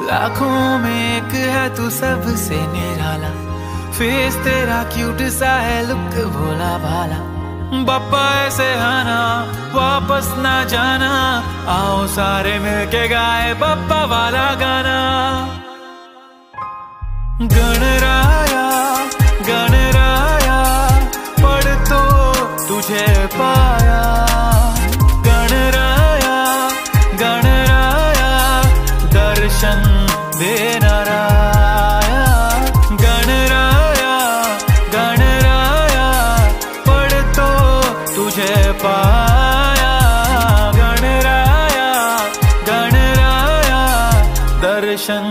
लाखों में एक है तू सबसे निराला। फेस तेरा क्यूट सा है लुक भोला भाला। बप्पा ऐसे आना, वापस ना जाना। आओ सारे मिलके गाए बापा वाला गाना। गणराया गणराया, पढ़ तो तुझे पाया दर्शन दे नारायण। गणराया गणराया तुझे पाया गणराया गणराया दर्शन